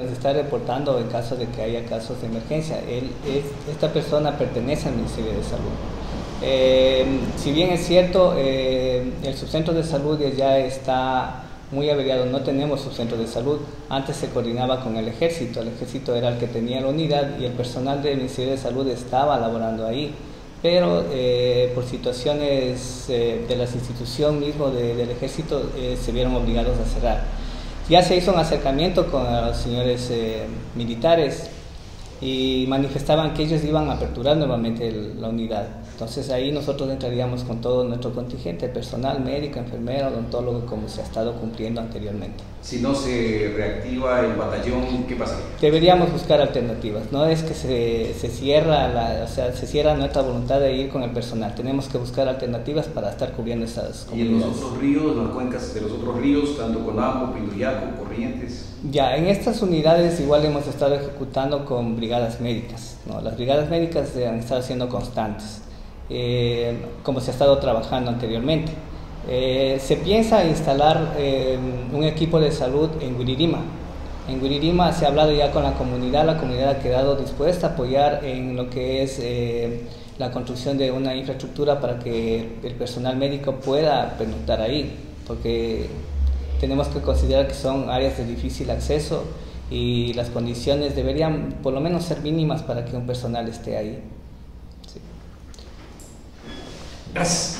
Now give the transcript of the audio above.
Nos está reportando en caso de que haya casos de emergencia. Él, esta persona pertenece al Ministerio de Salud. Eh, si bien es cierto, eh, el subcentro de salud ya está muy averiado, no tenemos subcentro de salud. Antes se coordinaba con el ejército, el ejército era el que tenía la unidad y el personal del Ministerio de Salud estaba laborando ahí. Pero eh, por situaciones de la institución mismo del ejército se vieron obligados a cerrar. Ya se hizo un acercamiento con los señores eh, militares y manifestaban que ellos iban a aperturar nuevamente la unidad. Entonces ahí nosotros entraríamos con todo nuestro contingente, personal, médico, enfermero, odontólogo, como se ha estado cumpliendo anteriormente. Si no se reactiva el batallón, ¿qué pasaría? Deberíamos buscar alternativas. No es que se, se cierra, la, o sea, se cierra nuestra voluntad de ir con el personal. Tenemos que buscar alternativas para estar cubriendo esas comunidades. ¿Y en los otros ríos, las cuencas de los otros ríos, tanto Conamo, Pinduyaco, Corrientes? Ya, en estas unidades igual hemos estado ejecutando con brigadas médicas. ¿no? Las brigadas médicas han estado siendo constantes. Eh, como se ha estado trabajando anteriormente. Eh, se piensa instalar eh, un equipo de salud en Guiririma. En Guiririma se ha hablado ya con la comunidad, la comunidad ha quedado dispuesta a apoyar en lo que es la construcción de una infraestructura para que el personal médico pueda pernoctar ahí, porque tenemos que considerar que son áreas de difícil acceso y las condiciones deberían por lo menos ser mínimas para que un personal esté ahí. Gracias.